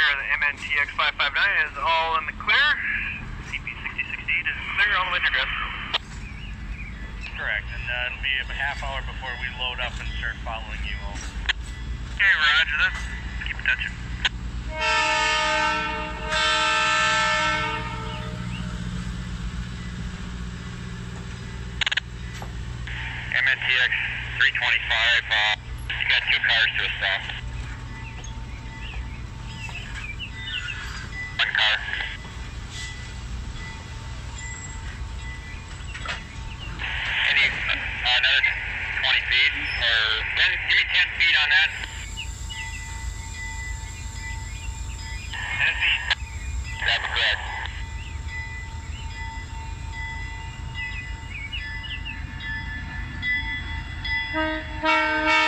Roger, the MNTX 559 is all in the clear. CP6068 is clear all the way to Dress. Correct, and uh, it'll be a half hour before we load up and start following you all. Okay, Roger that. Keep in touch. MNTX 325, uh, you got two cars to a stop. another 20 feet, or 10, give me 10 feet on that. 10 feet. That's correct. Mm-hmm.